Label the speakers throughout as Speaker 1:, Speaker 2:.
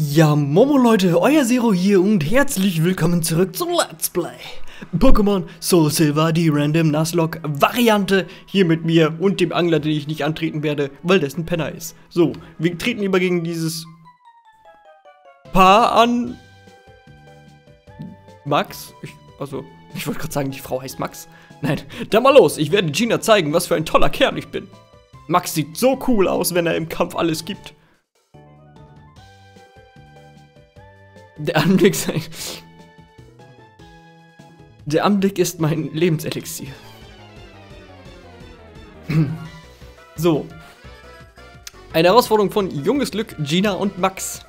Speaker 1: Ja, Momo Leute, euer Zero hier und herzlich willkommen zurück zu Let's Play. Pokémon Soul Silver, die Random Nuzlocke Variante, hier mit mir und dem Angler, den ich nicht antreten werde, weil das ein Penner ist. So, wir treten lieber gegen dieses Paar an. Max? Ich, also, ich wollte gerade sagen, die Frau heißt Max. Nein, dann mal los, ich werde Gina zeigen, was für ein toller Kerl ich bin. Max sieht so cool aus, wenn er im Kampf alles gibt. Der Anblick sein. Der Anblick ist mein Lebenselixier. So. Eine Herausforderung von Junges Glück, Gina und Max.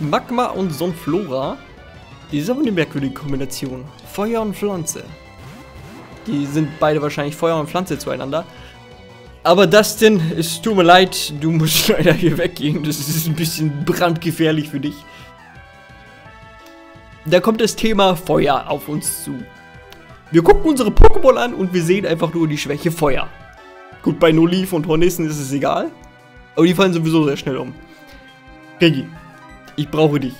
Speaker 1: Magma und Sonflora. Die ist aber eine merkwürdige Kombination. Feuer und Pflanze. Die sind beide wahrscheinlich Feuer und Pflanze zueinander. Aber Dustin, es tut mir leid, du musst leider hier weggehen. Das ist ein bisschen brandgefährlich für dich. Da kommt das Thema Feuer auf uns zu. Wir gucken unsere Pokémon an und wir sehen einfach nur die Schwäche Feuer. Gut, bei Noliv und Hornissen ist es egal. Aber die fallen sowieso sehr schnell um. Reggie, ich brauche dich.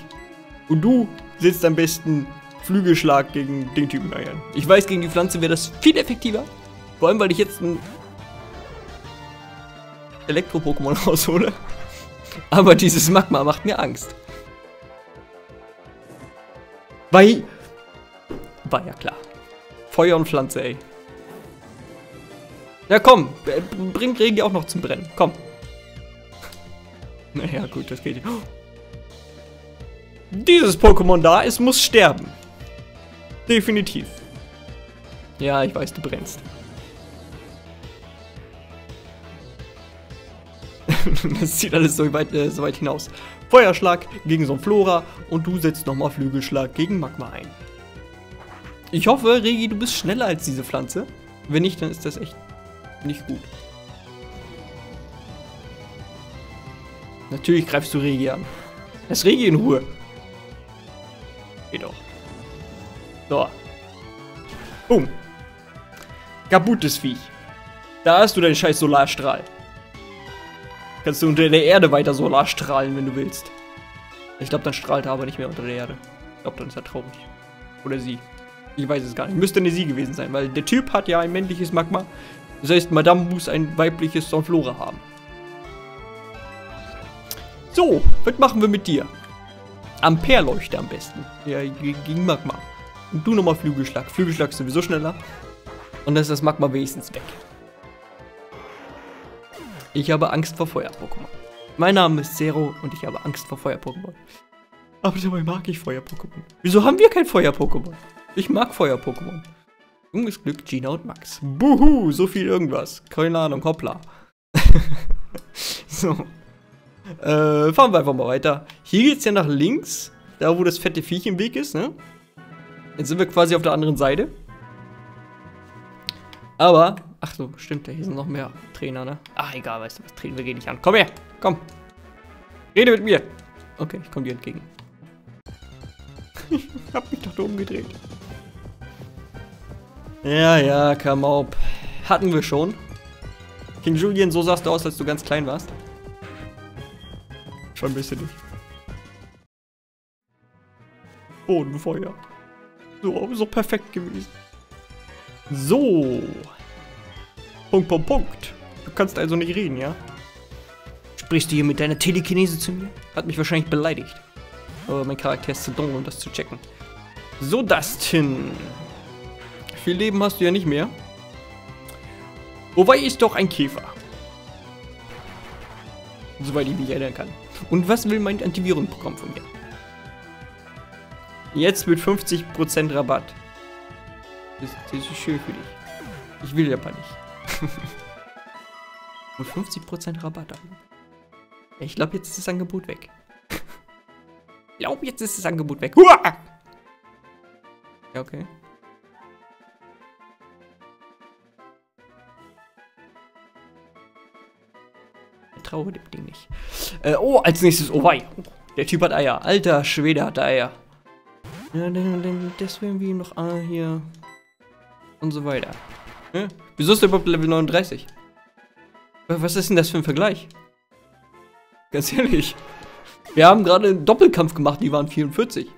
Speaker 1: Und du setzt am besten Flügelschlag gegen den Typen ein. Ich weiß, gegen die Pflanze wäre das viel effektiver. Vor allem, weil ich jetzt ein Elektro-Pokémon raushole. Aber dieses Magma macht mir Angst. Weil. War ja klar. Feuer und Pflanze, ey. Ja, komm. Bringt Regi auch noch zum Brennen. Komm. Naja, gut, das geht. Dieses Pokémon da, es muss sterben. Definitiv. Ja, ich weiß, du brennst. das zieht alles so weit, äh, so weit hinaus. Feuerschlag gegen Sonflora und du setzt nochmal Flügelschlag gegen Magma ein. Ich hoffe, Regi, du bist schneller als diese Pflanze. Wenn nicht, dann ist das echt nicht gut. Natürlich greifst du Regi an. Lass Regi in Ruhe. Geht doch. So. Boom. Kaputtes Viech. Da hast du deinen scheiß Solarstrahl. Kannst du unter der Erde weiter Solar strahlen, wenn du willst. Ich glaube, dann strahlt er aber nicht mehr unter der Erde. Ich glaube, dann ist er traurig. Oder sie. Ich weiß es gar nicht. Müsste eine sie gewesen sein, weil der Typ hat ja ein männliches Magma. Das heißt, Madame muss ein weibliches Sonflora haben. So, was machen wir mit dir? Ampereleuchte am besten. Ja, gegen Magma. Und du nochmal Flügelschlag. Flügelschlag ist sowieso schneller. Und dann ist das Magma wenigstens weg. Ich habe Angst vor Feuer-Pokémon. Mein Name ist Zero und ich habe Angst vor Feuer-Pokémon. Aber dabei mag ich Feuer-Pokémon. Wieso haben wir kein Feuer-Pokémon? Ich mag Feuer-Pokémon. Junges Glück, Gina und Max. Buhu, so viel irgendwas. Keine Ahnung, hoppla. so. Äh, fahren wir einfach mal weiter. Hier geht's ja nach links. Da, wo das fette Viech im Weg ist, ne? Jetzt sind wir quasi auf der anderen Seite. Aber Ach so, stimmt, hier sind noch mehr Trainer, ne? Ach, egal, weißt du was, Trainer, wir gehen nicht an. Komm her, komm. Rede mit mir. Okay, ich komme dir entgegen. ich hab mich doch umgedreht. Ja, ja, Kamaup. Hatten wir schon. King Julian, so sahst du aus, als du ganz klein warst. Schon bist du nicht. Bodenfeuer. So, so perfekt gewesen. So. Punkt, Punkt, Punkt. Du kannst also nicht reden, ja? Sprichst du hier mit deiner Telekinese zu mir? Hat mich wahrscheinlich beleidigt. Aber mein Charakter ist zu dumm, um das zu checken. So, Dustin. Viel Leben hast du ja nicht mehr. Wobei ist doch ein Käfer. Soweit ich mich erinnern kann. Und was will mein Antivirenprogramm von mir? Jetzt mit 50% Rabatt. Das, das ist schön für dich. Ich will aber nicht. Und 50% Rabatt. Ich glaube, jetzt ist das Angebot weg. ich glaube, jetzt ist das Angebot weg. Uah! Ja, okay. Ich traue dem Ding nicht. Äh, oh, als nächstes, oh wei. Der Typ hat Eier. Alter Schwede hat Eier. Ja, deswegen wir noch ah, hier und so weiter. Ja? Wieso ist der überhaupt Level 39? Was ist denn das für ein Vergleich? Ganz ehrlich. Wir haben gerade einen Doppelkampf gemacht, die waren 44.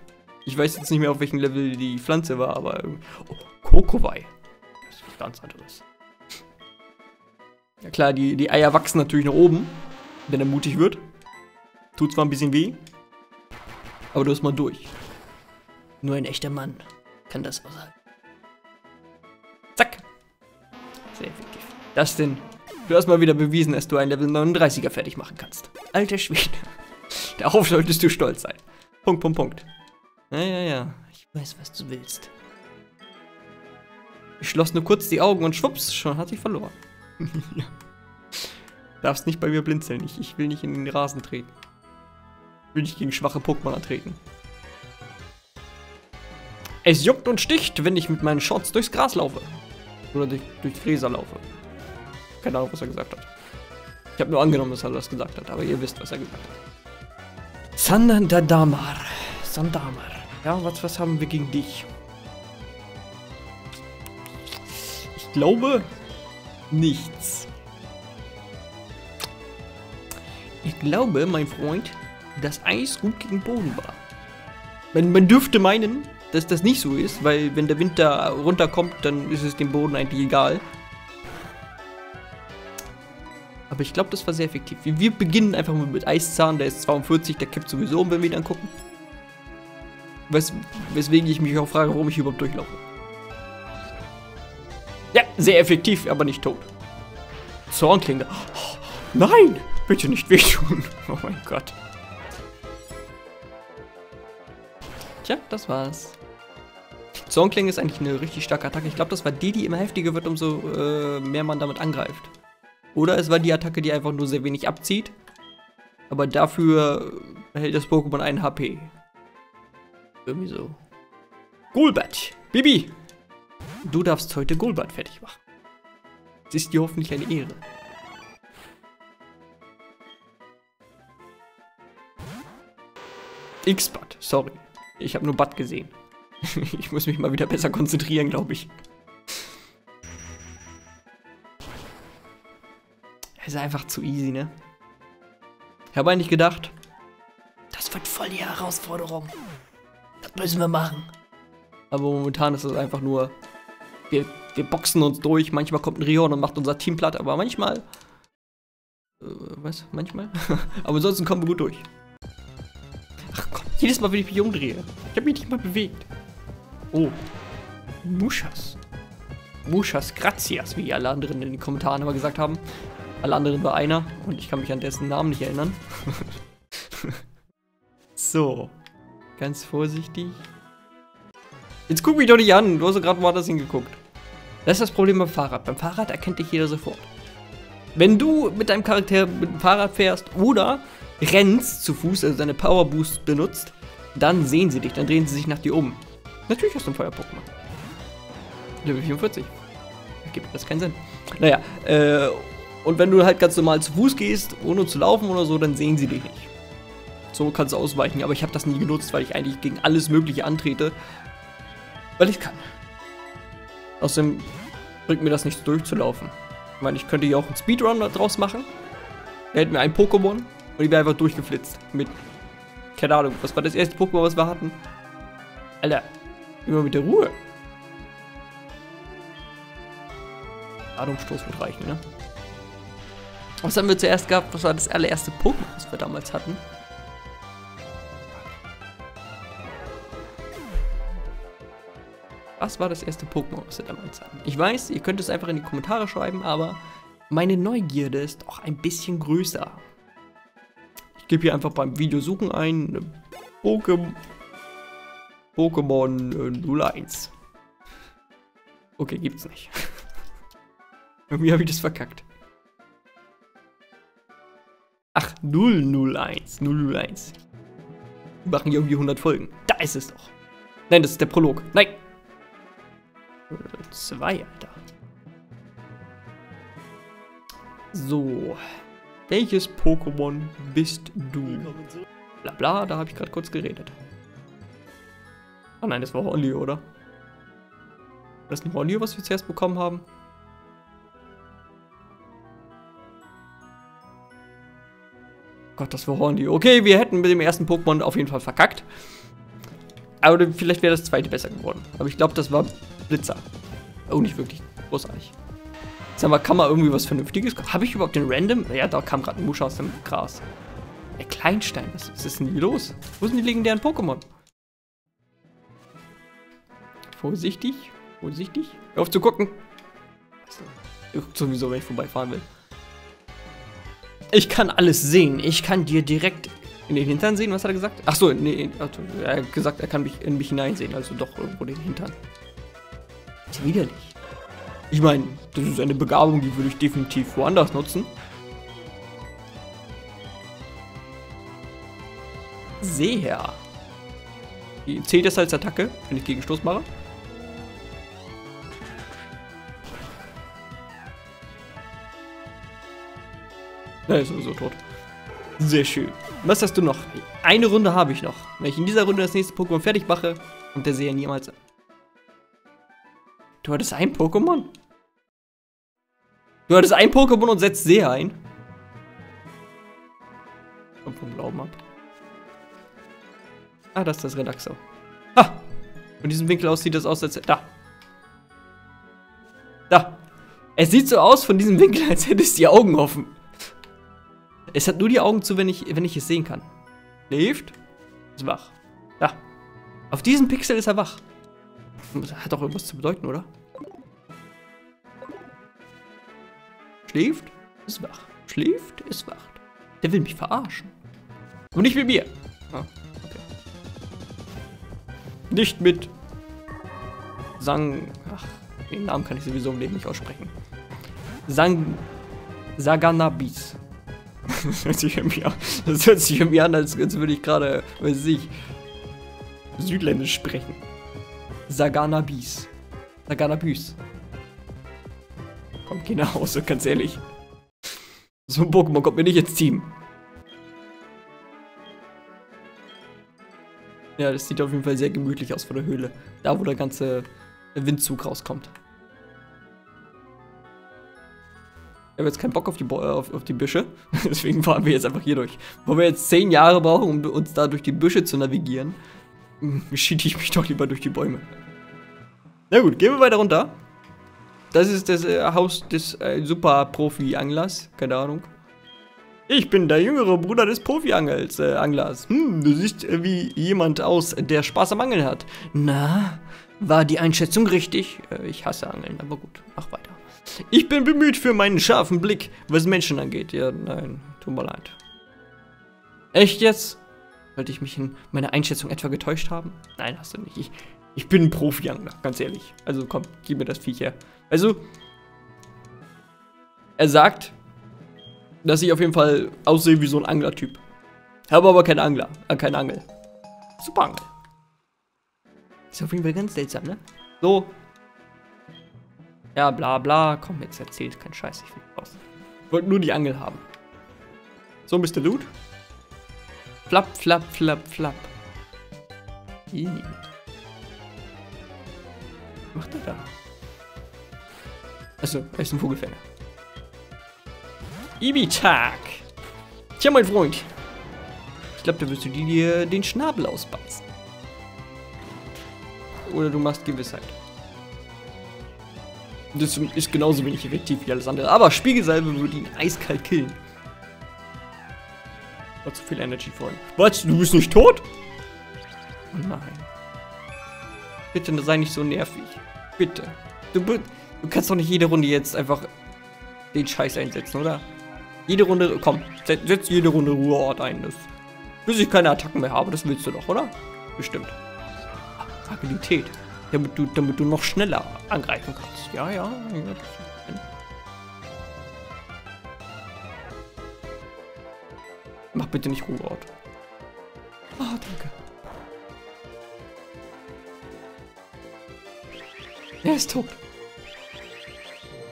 Speaker 1: Ich weiß jetzt nicht mehr, auf welchem Level die Pflanze war, aber... Oh, Kokowai. Das ist was ganz anderes. Ja klar, die, die Eier wachsen natürlich nach oben, wenn er mutig wird. Tut zwar ein bisschen weh, aber du hast mal durch. Nur ein echter Mann kann das aushalten. Sehr effektiv. Das denn. Du hast mal wieder bewiesen, dass du einen Level 39er fertig machen kannst. Alter Schwede. Darauf solltest du stolz sein. Punkt, Punkt, Punkt. Ja, ja, ja. Ich weiß, was du willst. Ich schloss nur kurz die Augen und schwupps, schon hatte ich verloren. ja. Darfst nicht bei mir blinzeln. Ich, ich will nicht in den Rasen treten. Ich will nicht gegen schwache Pokémon treten. Es juckt und sticht, wenn ich mit meinen Shots durchs Gras laufe. Oder durch, durch Gräser laufe. Keine Ahnung, was er gesagt hat. Ich habe nur angenommen, dass er das gesagt hat, aber ihr wisst, was er gesagt hat. Sandandamar. Sandamar. Ja, was, was haben wir gegen dich? Ich glaube, nichts. Ich glaube, mein Freund, dass Eis gut gegen Boden war. Man, man dürfte meinen, dass das nicht so ist, weil wenn der Wind da runterkommt, dann ist es dem Boden eigentlich egal. Aber ich glaube, das war sehr effektiv. Wir beginnen einfach mal mit Eiszahn, der ist 42, der kippt sowieso um, wenn wir ihn angucken. Wes weswegen ich mich auch frage, warum ich überhaupt durchlaufe. Ja, sehr effektiv, aber nicht tot. Zornklinge. Oh, nein! Bitte nicht wehtun. Oh mein Gott. Tja, das war's. Zornklinge ist eigentlich eine richtig starke Attacke. Ich glaube, das war die, die immer heftiger wird, umso äh, mehr man damit angreift. Oder es war die Attacke, die einfach nur sehr wenig abzieht. Aber dafür hält das Pokémon einen HP. Irgendwie so. Golbat! Bibi! Du darfst heute Golbat fertig machen. Es ist dir hoffentlich eine Ehre. X-Bad, sorry. Ich habe nur Bad gesehen. ich muss mich mal wieder besser konzentrieren, glaube ich. Ist einfach zu easy, ne? Ich habe eigentlich gedacht, das wird voll die Herausforderung. Das müssen wir machen. Aber momentan ist es einfach nur, wir, wir boxen uns durch. Manchmal kommt ein Rion und macht unser Team platt, aber manchmal, äh, was, manchmal? aber ansonsten kommen wir gut durch. Ach Gott, jedes Mal, wenn ich mich umdrehe. Ich habe mich nicht mal bewegt. Oh. Muschas. Muschas Grazias, wie alle anderen in den Kommentaren immer gesagt haben. Alle anderen war einer und ich kann mich an dessen Namen nicht erinnern. so. Ganz vorsichtig. Jetzt guck mich doch nicht an. Du hast gerade woanders hingeguckt. Das ist das Problem beim Fahrrad. Beim Fahrrad erkennt dich jeder sofort. Wenn du mit deinem Charakter mit dem Fahrrad fährst oder rennst zu Fuß, also deine Power Boost benutzt, dann sehen sie dich, dann drehen sie sich nach dir um. Natürlich hast du ein Feuer-Pokémon. Level 44. Da gibt das keinen Sinn. Naja, äh, und wenn du halt ganz normal zu Fuß gehst, ohne zu laufen oder so, dann sehen sie dich nicht. So kannst du ausweichen, aber ich habe das nie genutzt, weil ich eigentlich gegen alles Mögliche antrete. Weil ich kann. Außerdem bringt mir das nichts durchzulaufen. Ich meine, ich könnte hier auch einen Speedrun draus machen. Da hätten wir ein Pokémon und die wäre einfach durchgeflitzt. Mit, keine Ahnung, was war das erste Pokémon, was wir hatten? Alter, immer mit der Ruhe. Ladungsstoß wird reichen, ne? Was haben wir zuerst gehabt? Was war das allererste Pokémon, was wir damals hatten? Was war das erste Pokémon, was wir damals hatten? Ich weiß, ihr könnt es einfach in die Kommentare schreiben, aber meine Neugierde ist auch ein bisschen größer. Ich gebe hier einfach beim Video suchen ein Pokémon Pokémon 01. Okay, gibt's nicht. Irgendwie habe ich das verkackt. Ach, 001. 001. Wir machen hier irgendwie 100 Folgen. Da ist es doch. Nein, das ist der Prolog. Nein. Zwei, Alter. So. Welches Pokémon bist du? Bla bla, da habe ich gerade kurz geredet. Ah nein, das war Holly, oder? War das ein Holly, was wir zuerst bekommen haben? Gott, das war Horndy. Okay, wir hätten mit dem ersten Pokémon auf jeden Fall verkackt. Aber vielleicht wäre das zweite besser geworden. Aber ich glaube, das war Blitzer. Oh, nicht wirklich großartig. Sag mal, kann man irgendwie was Vernünftiges? Habe ich überhaupt den Random? Ja, da kam gerade ein Musch aus dem Gras. Der Kleinstein, was ist denn hier los? Wo sind die legendären Pokémon? Vorsichtig, vorsichtig. Hör auf zu gucken. Ich guck sowieso, wenn ich vorbeifahren will. Ich kann alles sehen. Ich kann dir direkt in den Hintern sehen. Was hat er gesagt? Achso, nee, er hat gesagt, er kann mich in mich hineinsehen. Also doch irgendwo den Hintern. Ist widerlich. Ich meine, das ist eine Begabung, die würde ich definitiv woanders nutzen. Sehr. Zählt das als Attacke, wenn ich Gegenstoß mache? Er ist sowieso tot. Sehr schön. Was hast du noch? Eine Runde habe ich noch. Wenn ich in dieser Runde das nächste Pokémon fertig mache, kommt der ja niemals. Du hattest ein Pokémon? Du hattest ein Pokémon und setzt See ein? Kommt vom Glauben ab. Ah, das ist das Relaxo. Ha! Von diesem Winkel aus sieht das aus, als... Da! Da! Es sieht so aus von diesem Winkel, als hätte es die Augen offen. Es hat nur die Augen zu, wenn ich, wenn ich es sehen kann. Lebt. Ist wach. Da. Auf diesem Pixel ist er wach. Hat doch irgendwas zu bedeuten, oder? Schläft, ist wach. Schläft, ist wach. Der will mich verarschen. Und nicht mit mir. Ah, okay. Nicht mit Sang... Ach, den Namen kann ich sowieso im Leben nicht aussprechen. Sang... Saganabis. Das hört sich irgendwie an, das hört sich irgendwie an als, als würde ich gerade, weiß ich, südländisch sprechen. Saganabis. Saganabis. Kommt geh nach Hause, ganz ehrlich. So ein Pokémon kommt mir nicht ins Team. Ja, das sieht auf jeden Fall sehr gemütlich aus vor der Höhle. Da, wo der ganze Windzug rauskommt. Ich habe jetzt keinen Bock auf die, Bo auf, auf die Büsche. Deswegen fahren wir jetzt einfach hier durch. Wo wir jetzt zehn Jahre brauchen, um uns da durch die Büsche zu navigieren, schiete ich mich doch lieber durch die Bäume. Na gut, gehen wir weiter runter. Das ist das äh, Haus des äh, Super-Profi-Anglers. Keine Ahnung. Ich bin der jüngere Bruder des Profi-Anglers. Äh. Hm, du siehst äh, wie jemand aus, der Spaß am Angeln hat. Na, war die Einschätzung richtig? Äh, ich hasse Angeln, aber gut, mach weiter. Ich bin bemüht für meinen scharfen Blick, was Menschen angeht. Ja, nein, tut mir leid. Echt jetzt? Sollte ich mich in meiner Einschätzung etwa getäuscht haben? Nein, hast du nicht. Ich, ich bin ein Profi-Angler, ganz ehrlich. Also komm, gib mir das Viech her. Also, er sagt, dass ich auf jeden Fall aussehe wie so ein Anglertyp. Habe aber keinen Angler, äh, keine Angel. Super Angel. Ist auf jeden Fall ganz seltsam, ne? So, ja, bla bla. Komm, jetzt erzählt kein Scheiß. Ich will raus. Wollte nur die Angel haben. So, Mr. Loot. Flapp, flapp, flapp, flapp. Ih. Was macht er da? Achso, er ist ein Vogelfänger. Ibitak. Tja, mein Freund. Ich glaube, da wirst du dir den Schnabel ausbeißen. Oder du machst Gewissheit. Das ist genauso wenig effektiv wie alles andere. Aber Spiegelsalbe würde ihn eiskalt killen. War zu viel Energy vor ihm. Was? Du bist nicht tot? Oh nein. Bitte sei nicht so nervig. Bitte. Du, du kannst doch nicht jede Runde jetzt einfach den Scheiß einsetzen, oder? Jede Runde, komm, setz jede Runde Ruheort ein. Das, bis ich keine Attacken mehr habe, das willst du doch, oder? Bestimmt. Agilität. Damit du, damit du noch schneller angreifen kannst. Ja, ja. Mach bitte nicht Ruheort. Ah, oh, danke. Er ist tot.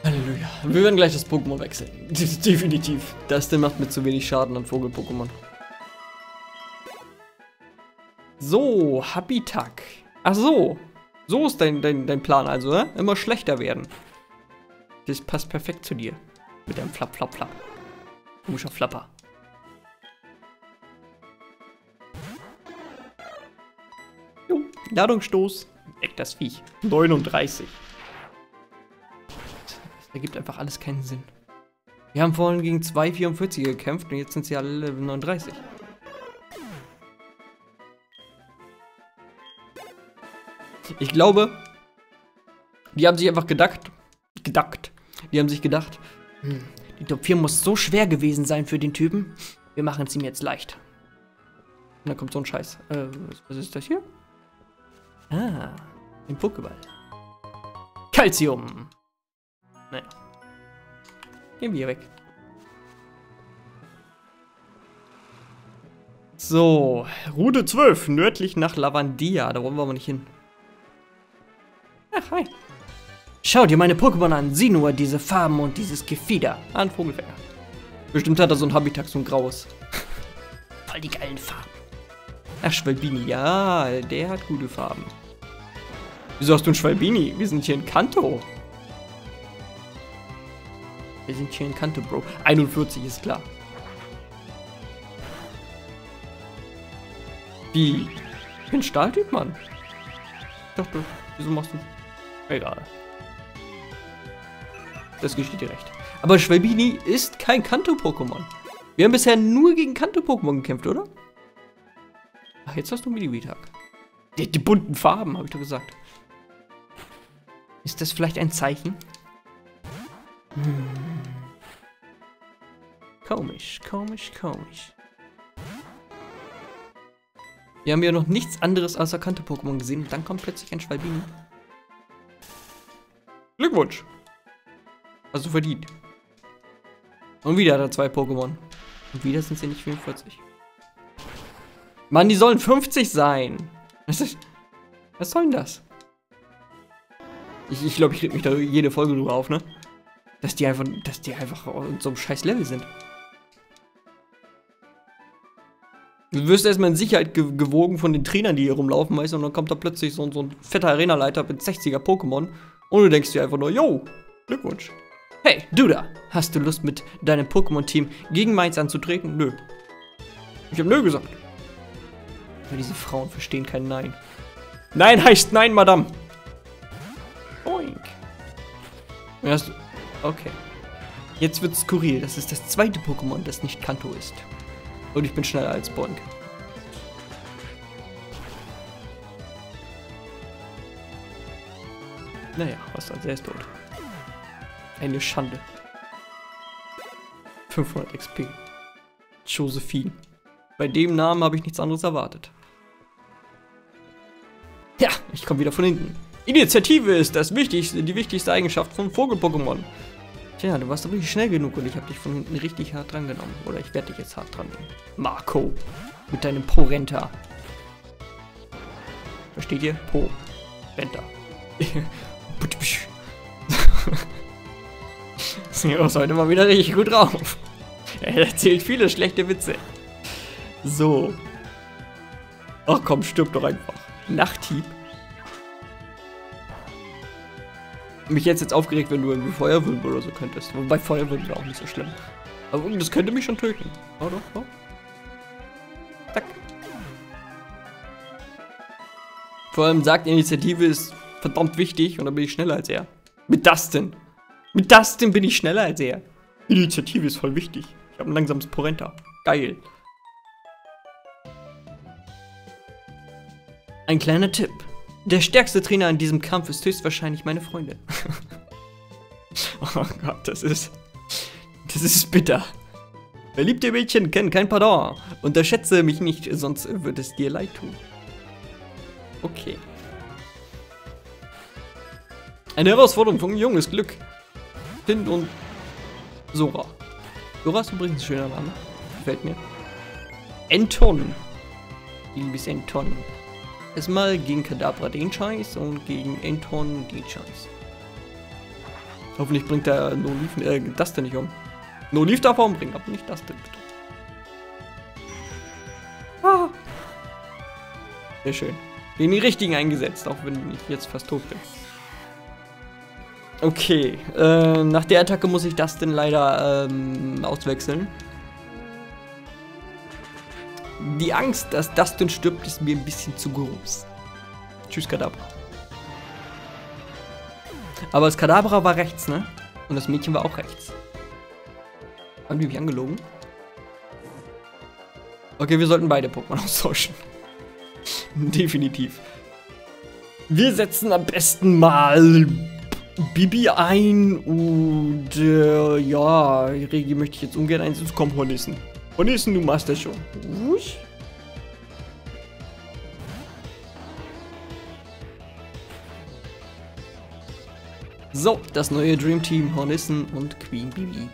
Speaker 1: Halleluja. Wir werden gleich das Pokémon wechseln. Definitiv. Das denn macht mir zu wenig Schaden an Vogel-Pokémon. So, Habitak. Ach so. So ist dein, dein, dein Plan also, ne? Immer schlechter werden. Das passt perfekt zu dir. Mit deinem Flap, Flap, Flap. Komischer Flapper. Jo, Ladungsstoß. Weg das Viech. 39. Das ergibt einfach alles keinen Sinn. Wir haben vorhin gegen zwei 44er gekämpft und jetzt sind sie alle 39. Ich glaube, die haben sich einfach gedacht, gedacht, die haben sich gedacht, hm, die Top 4 muss so schwer gewesen sein für den Typen. Wir machen es ihm jetzt leicht. Und dann kommt so ein Scheiß. Äh, was ist das hier? Ah, ein Pokéball. Calcium. Naja. Gehen wir hier weg. So, Route 12, nördlich nach Lavandia. Da wollen wir aber nicht hin. Ach, hi. Schau dir meine Pokémon an. Sieh nur diese Farben und dieses Gefieder. Ah, ein Vogelfänger. Bestimmt hat er so ein Habitat, so ein graues. Voll die geilen Farben. Ach, Schwalbini. Ja, der hat gute Farben. Wieso hast du ein Schwalbini? Wir sind hier in Kanto. Wir sind hier in Kanto, Bro. 41 ist klar. Wie? Ich bin Stahltyp, Mann. Ich dachte, wieso machst du... Egal. Das geschieht dir recht. Aber Schwalbini ist kein Kanto-Pokémon. Wir haben bisher nur gegen Kanto-Pokémon gekämpft, oder? Ach, jetzt hast du Milivitak. Die, die bunten Farben, habe ich doch gesagt. Ist das vielleicht ein Zeichen? Hm. Komisch, komisch, komisch. Wir haben ja noch nichts anderes als erkannte Pokémon gesehen und dann kommt plötzlich ein Schwalbini. Glückwunsch! Also verdient. Und wieder hat er zwei Pokémon. Und wieder sind sie nicht 44. Mann, die sollen 50 sein. Was, ist, was soll denn das? Ich glaube, ich, glaub, ich rede mich da jede Folge drüber auf, ne? Dass die einfach, dass die einfach in so einem scheiß Level sind. Du wirst erstmal in Sicherheit ge gewogen von den Trainern, die hier rumlaufen, weißt du, und dann kommt da plötzlich so, so ein fetter Arenaleiter mit 60er Pokémon und du denkst dir einfach nur, yo, Glückwunsch. Hey, du da, hast du Lust mit deinem Pokémon-Team gegen meins anzutreten? Nö. Ich hab nö gesagt. Aber diese Frauen verstehen kein Nein. Nein heißt Nein, Madame. Oink. Okay. Jetzt wird's skurril. Das ist das zweite Pokémon, das nicht Kanto ist. Und ich bin schneller als Bonk. Naja, was dann? Er ist tot. Eine Schande. 500 XP. Josephine. Bei dem Namen habe ich nichts anderes erwartet. Ja, ich komme wieder von hinten. Initiative ist das wichtigste, die wichtigste Eigenschaft von Vogel-Pokémon. Tja, du warst doch nicht schnell genug und ich habe dich von hinten richtig hart dran genommen. Oder ich werde dich jetzt hart dran nehmen. Marco. Mit deinem Porenta. Versteht ihr? Po. Renta. Siro ist heute mal wieder richtig gut drauf. Er erzählt viele schlechte Witze. So. Ach komm, stirb doch einfach. Nachthieb. mich jetzt jetzt aufgeregt, wenn du irgendwie Feuerwirbel oder so könntest. Wobei Feuerwirbel auch nicht so schlimm. Aber das könnte mich schon töten. Oh doch, oh. Zack. Vor allem sagt, Initiative ist verdammt wichtig und dann bin ich schneller als er. Mit Dustin. Mit Dustin bin ich schneller als er. Initiative ist voll wichtig. Ich habe ein langsames Porenta. Geil. Ein kleiner Tipp. Der stärkste Trainer in diesem Kampf ist höchstwahrscheinlich meine Freundin. oh Gott, das ist... Das ist bitter. Verliebte Mädchen kennen kein Pardon. Unterschätze mich nicht, sonst wird es dir leid tun. Okay. Eine Herausforderung von junges Glück. Finn und Sora. Sora ist übrigens ein schöner Name. Gefällt mir. Enton. Liebes Enton. Erstmal gegen Kadabra den Scheiß und gegen Enton den Scheiß. Hoffentlich bringt der No Leaf äh, das denn nicht um. No Leaf darf er umbringen, aber nicht das denn bitte. Ah. Sehr schön. Den richtigen eingesetzt, auch wenn ich jetzt fast tot bin. Okay, äh, nach der Attacke muss ich das denn leider ähm, auswechseln. Die Angst, dass Dustin stirbt, ist mir ein bisschen zu groß. Tschüss, Kadabra. Aber das Kadabra war rechts, ne? Und das Mädchen war auch rechts. Haben die mich angelogen? Okay, wir sollten beide Pokémon austauschen. Definitiv. Wir setzen am besten mal Bibi ein und äh, ja, Regi möchte ich jetzt ungern einsetzen. Komm, Hornissen. Hornissen, du machst das schon. Wusch. So, das neue Dream Team, Hornissen und Queen Bibi.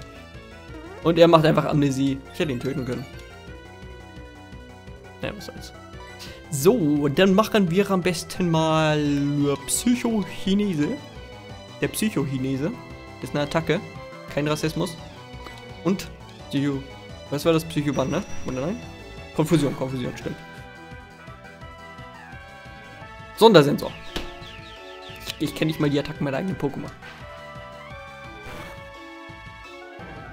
Speaker 1: Und er macht einfach Amnesie. Ich hätte ihn töten können. Ja, was soll's. So, dann machen wir am besten mal Psychochinese. Der Psychochinese. Ist eine Attacke. Kein Rassismus. Und Psycho. Was war das? Psychoband, ne? Oder nein? Konfusion, Konfusion, stimmt. Sondersensor. Ich kenne nicht mal die Attacken meiner eigenen Pokémon.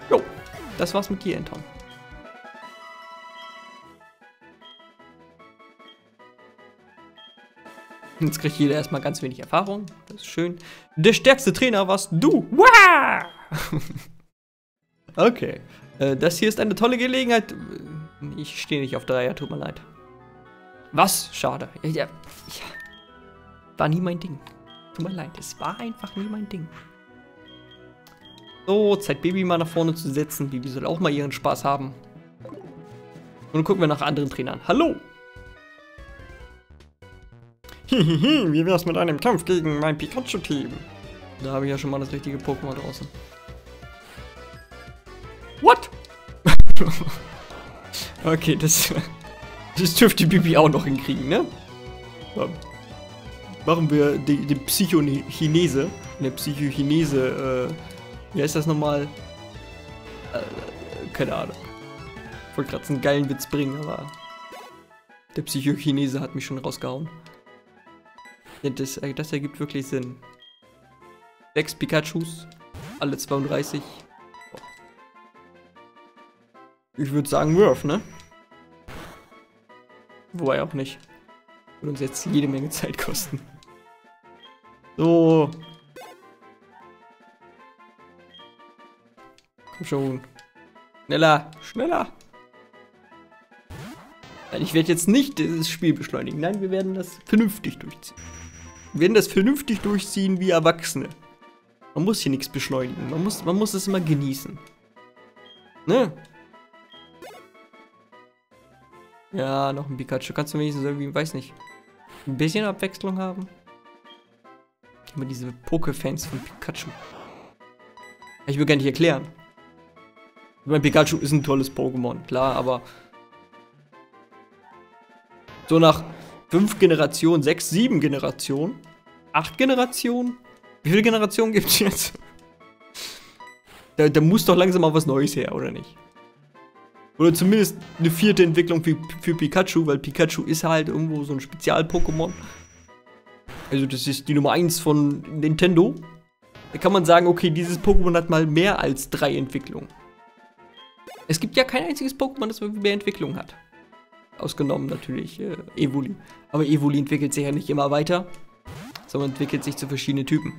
Speaker 1: Jo, das war's mit dir, Anton. Jetzt kriegt jeder erstmal ganz wenig Erfahrung. Das ist schön. Der stärkste Trainer warst du. Wow! okay. Äh, das hier ist eine tolle Gelegenheit. Ich stehe nicht auf Dreier, tut mir leid. Was? Schade. Ja. War nie mein Ding. Tut mir leid, es war einfach nie mein Ding. So, Zeit Baby mal nach vorne zu setzen. Baby soll auch mal ihren Spaß haben. Und dann gucken wir nach anderen Trainern. Hallo! Hihihi, wie wär's mit einem Kampf gegen mein Pikachu-Team? Da habe ich ja schon mal das richtige Pokémon draußen. What? okay, das, das dürfte Bibi auch noch hinkriegen, ne? Machen wir die, die Psychochinese. Ne, Psychochinese, äh, wie heißt das nochmal? Äh, keine Ahnung. Ich wollte gerade einen geilen Witz bringen, aber der Psychochinese hat mich schon rausgehauen. Ja, das, äh, das ergibt wirklich Sinn. Sechs Pikachus, alle 32. Ich würde sagen Wurf, ne? Wobei auch nicht. Würde uns jetzt jede Menge Zeit kosten. So. Komm schon. Schneller, schneller. Nein, ich werde jetzt nicht dieses Spiel beschleunigen. Nein, wir werden das vernünftig durchziehen. Wir werden das vernünftig durchziehen wie Erwachsene. Man muss hier nichts beschleunigen. Man muss, man muss es immer genießen. Ne? Ja, noch ein Pikachu. Kannst du wenigstens irgendwie, weiß nicht, ein bisschen Abwechslung haben? Immer diese Poke-Fans von Pikachu. Ich will gar nicht erklären. Ich meine, Pikachu ist ein tolles Pokémon, klar, aber so nach fünf Generationen, sechs, sieben Generationen, acht Generationen. Wie viele Generationen gibt es jetzt? Da, da, muss doch langsam mal was Neues her, oder nicht? Oder zumindest eine vierte Entwicklung für, für Pikachu, weil Pikachu ist halt irgendwo so ein Spezial-Pokémon. Also das ist die Nummer 1 von Nintendo. Da kann man sagen, okay, dieses Pokémon hat mal mehr als drei Entwicklungen. Es gibt ja kein einziges Pokémon, das mehr Entwicklungen hat. Ausgenommen natürlich äh, Evoli. Aber Evoli entwickelt sich ja nicht immer weiter, sondern entwickelt sich zu verschiedenen Typen.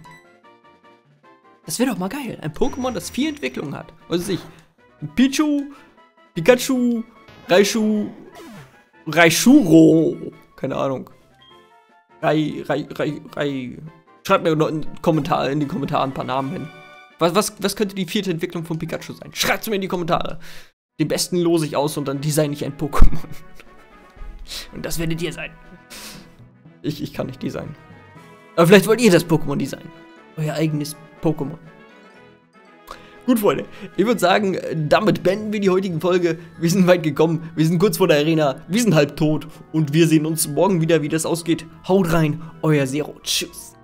Speaker 1: Das wäre doch mal geil. Ein Pokémon, das vier Entwicklungen hat. Was weiß ich. Pichu, Pikachu, Raichu, Raishuro. Keine Ahnung. Rai, Rai, Rai, Rai. Schreibt mir in, Kommentar, in die Kommentare ein paar Namen hin. Was, was, was könnte die vierte Entwicklung von Pikachu sein? Schreibt es mir in die Kommentare. Den besten lose ich aus und dann design ich ein Pokémon. Und das werdet ihr sein. Ich, ich kann nicht designen. Aber vielleicht wollt ihr das Pokémon designen. Euer eigenes Pokémon. Gut, Freunde, ich würde sagen, damit beenden wir die heutige Folge. Wir sind weit gekommen, wir sind kurz vor der Arena, wir sind halb tot und wir sehen uns morgen wieder, wie das ausgeht. Haut rein, euer Zero. Tschüss.